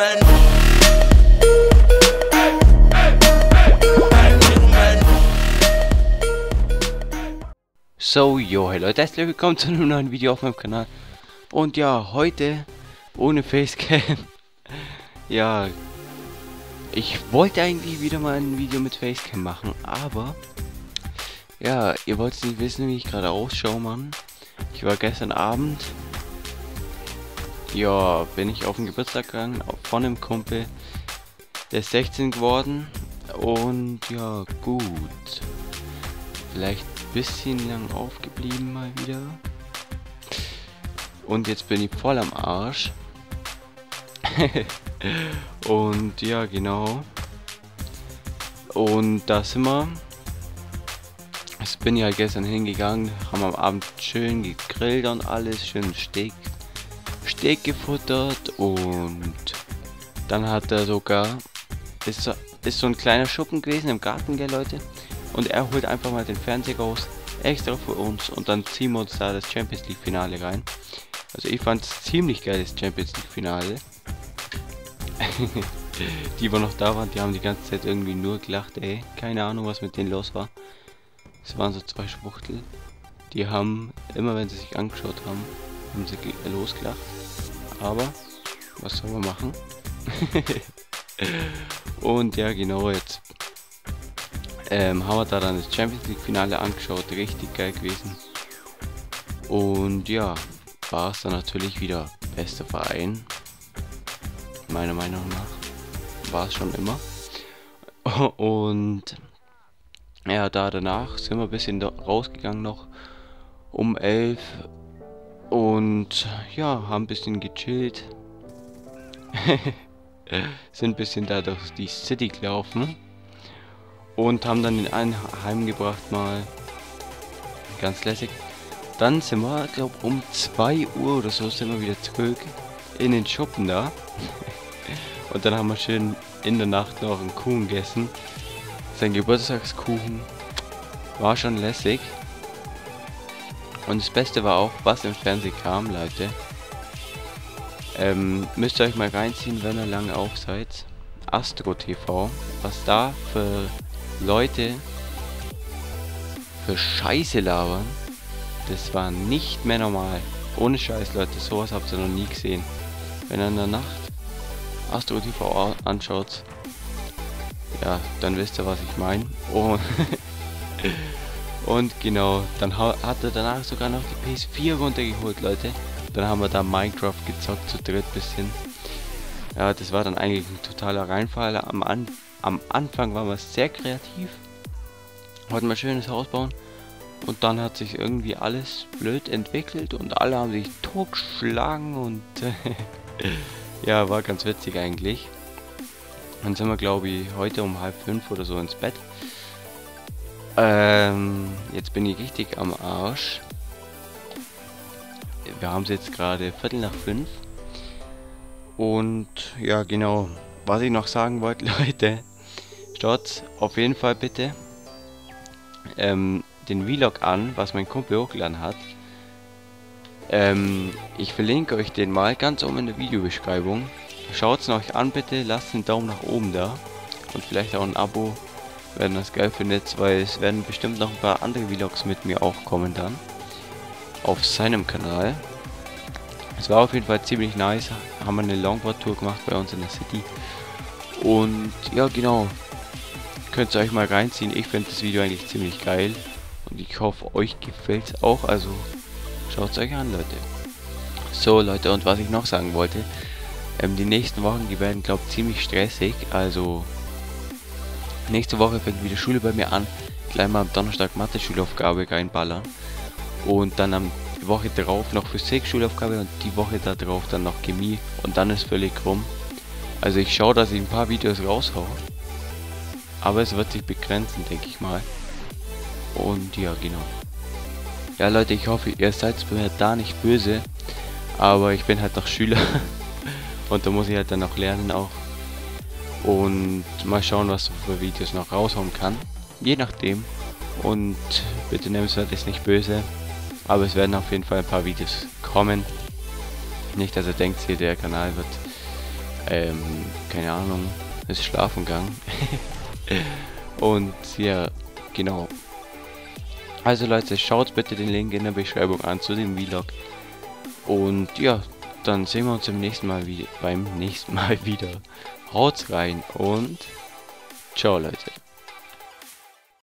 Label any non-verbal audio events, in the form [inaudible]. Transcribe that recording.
gentlemen. So, yo, hey Leute, herzlich willkommen zu einem neuen Video auf meinem Kanal. Und ja, heute ohne Facecam. [laughs] ja, ich wollte eigentlich wieder mal ein Video mit Facecam machen, aber ja, ihr wollt nicht wissen, wie ich gerade ausschaue, Mann. Ich war gestern Abend, ja, bin ich auf den Geburtstag gegangen von einem Kumpel. Der ist 16 geworden und ja, gut. Vielleicht bisschen lang aufgeblieben mal wieder. Und jetzt bin ich voll am Arsch. [laughs] und ja, genau. Und da sind wir. Ich bin ja gestern hingegangen, haben am Abend schön gegrillt und alles, schön Steak, Steak gefuttert und dann hat er sogar, ist so, ist so ein kleiner Schuppen gewesen im Garten, gell Leute? Und er holt einfach mal den Fernseher raus, extra für uns und dann ziehen wir uns da das Champions League Finale rein. Also ich fand es ziemlich geil, das Champions League Finale. [laughs] die, wo noch da waren, die haben die ganze Zeit irgendwie nur gelacht, ey. Keine Ahnung, was mit denen los war. Es waren so zwei Schwuchtel. Die haben, immer wenn sie sich angeschaut haben, haben sie losgelacht. Aber, was soll man machen? [laughs] und ja, genau, jetzt ähm, haben wir da dann das Champions League Finale angeschaut, richtig geil gewesen. Und ja, war es dann natürlich wieder bester Verein. Meiner Meinung nach. War es schon immer. [laughs] Und ja, da danach sind wir ein bisschen rausgegangen noch um 11 und ja, haben ein bisschen gechillt. [laughs] sind ein bisschen da durch die City gelaufen und haben dann den einen heimgebracht mal. Ganz lässig. Dann sind wir, glaube um 2 Uhr oder so sind wir wieder zurück in den Schuppen da. [laughs] und dann haben wir schön in der Nacht noch einen Kuchen gegessen. Sein Geburtstagskuchen war schon lässig. Und das Beste war auch, was im Fernsehen kam, Leute. Ähm, müsst ihr euch mal reinziehen, wenn ihr lange auf seid. Astro TV, was da für Leute für Scheiße labern, das war nicht mehr normal. Ohne Scheiß, Leute, sowas habt ihr noch nie gesehen. Wenn ihr in der Nacht Astro TV anschaut, ja, dann wisst ihr, was ich meine. Und, [laughs] und genau, dann hat er danach sogar noch die PS4 runtergeholt, Leute. Dann haben wir da Minecraft gezockt, zu dritt bisschen. Ja, das war dann eigentlich ein totaler Reinfall am Anfang am Anfang waren wir sehr kreativ. Wollten wir ein schönes Haus bauen. Und dann hat sich irgendwie alles blöd entwickelt und alle haben sich totgeschlagen und [laughs] ja, war ganz witzig eigentlich. Dann sind wir, glaube ich, heute um halb fünf oder so ins Bett. Ähm, jetzt bin ich richtig am Arsch. Wir haben es jetzt gerade Viertel nach fünf. Und ja, genau. Was ich noch sagen wollte, [laughs] Leute. Schaut auf jeden Fall bitte ähm, den Vlog an, was mein Kumpel hochgeladen hat. Ähm, ich verlinke euch den mal ganz oben in der Videobeschreibung. Schaut es euch an bitte, lasst einen Daumen nach oben da. Und vielleicht auch ein Abo, ihr das geil findet, weil es werden bestimmt noch ein paar andere Vlogs mit mir auch kommen dann. Auf seinem Kanal. Es war auf jeden Fall ziemlich nice. Haben wir eine Longboard-Tour gemacht bei uns in der City. Und ja, genau. Könnt ihr euch mal reinziehen. Ich finde das Video eigentlich ziemlich geil. Und ich hoffe, euch gefällt es auch. Also schaut es euch an, Leute. So, Leute, und was ich noch sagen wollte. Ähm, die nächsten Wochen, die werden, glaube ich, ziemlich stressig. Also, nächste Woche fängt wieder Schule bei mir an. Gleich mal am Donnerstag Mathe-Schulaufgabe reinballern. Und dann am Woche darauf noch Physik-Schulaufgabe und die Woche darauf dann noch Chemie. Und dann ist völlig rum. Also ich schaue, dass ich ein paar Videos raushaue. Aber es wird sich begrenzen, denke ich mal. Und ja, genau. Ja, Leute, ich hoffe, ihr seid mir da nicht böse. Aber ich bin halt noch Schüler. [laughs] Und da muss ich halt dann noch lernen auch. Und mal schauen, was so für Videos noch raushauen kann. Je nachdem. Und bitte nehmt es das nicht böse. Aber es werden auf jeden Fall ein paar Videos kommen. Nicht, dass ihr denkt, hier der Kanal wird ähm, keine Ahnung, ist schlafen gegangen. [laughs] und ja, genau. Also Leute, schaut bitte den Link in der Beschreibung an zu dem Vlog. Und ja, dann sehen wir uns im nächsten Mal wie beim nächsten Mal [laughs] wieder. Haut rein und ciao Leute.